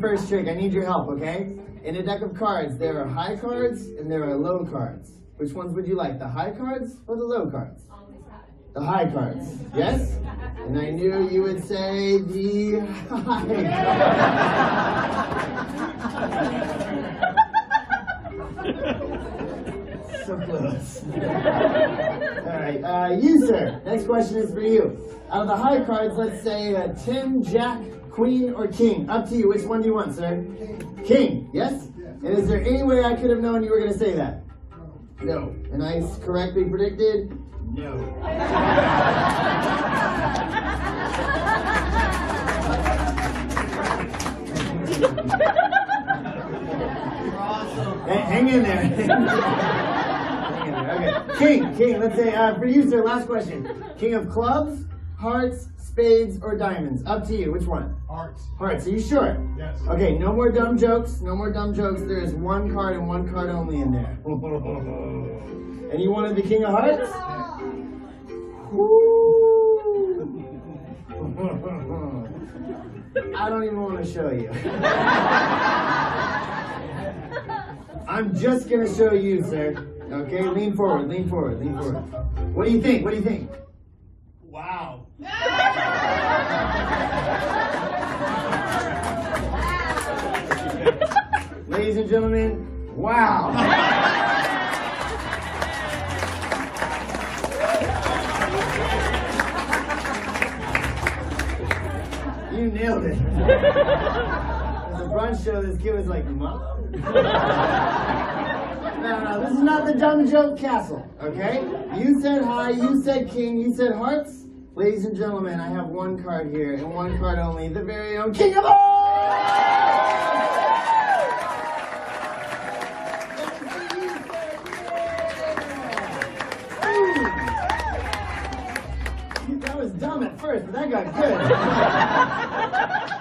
first trick. I need your help, okay? In a deck of cards, there are high cards and there are low cards. Which ones would you like, the high cards or the low cards? The high cards, yes? And I knew you would say the high cards. so close. All right, uh, you, sir. Next question is for you. Out of the high cards, let's say uh, 10, Jack, Queen, or King. Up to you. Which one do you want, sir? King, yes? And is there any way I could have known you were going to say that? No. And I correctly predicted? No. Hey, hang in there. King, King, let's say, uh, for you, sir, last question. King of clubs, hearts, spades, or diamonds? Up to you. Which one? Hearts. Hearts. Are you sure? Yes. Okay, no more dumb jokes. No more dumb jokes. There is one card and one card only in there. and you wanted the King of Hearts? I don't even want to show you. I'm just going to show you, sir. Okay, lean forward, lean forward, lean forward. What do you think? What do you think? Wow. Ladies and gentlemen, wow. you nailed it. The brunch show, this kid was like, Mom? no, no, this is not the dumb joke castle, okay? You said high, you said king, you said hearts. Ladies and gentlemen, I have one card here, and one card only, the very own King of That dumb at first, but that got good.